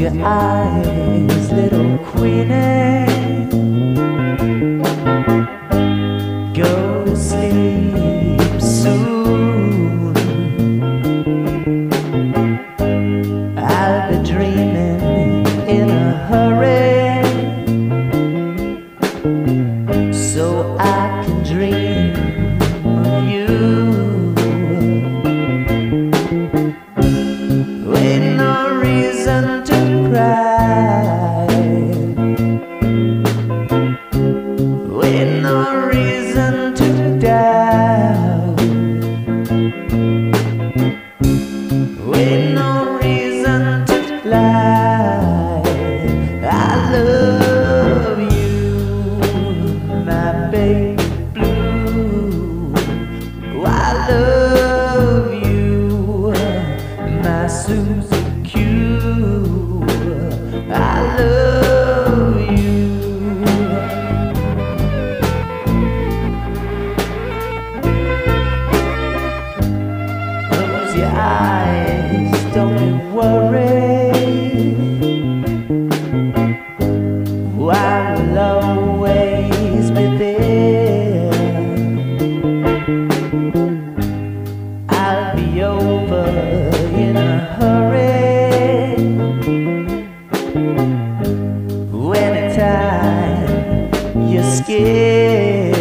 your eyes, little queenie. Reason to doubt. Don't you worry. I will always be there. I'll be over in a hurry. Anytime you're scared.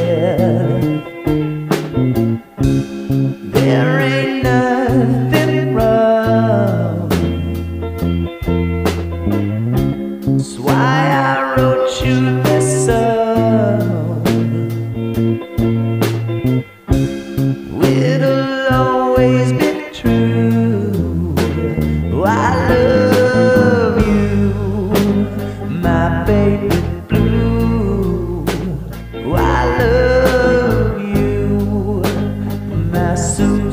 Why I wrote you this song. It'll always be true. I love you, my baby blue. I love you, my Suzie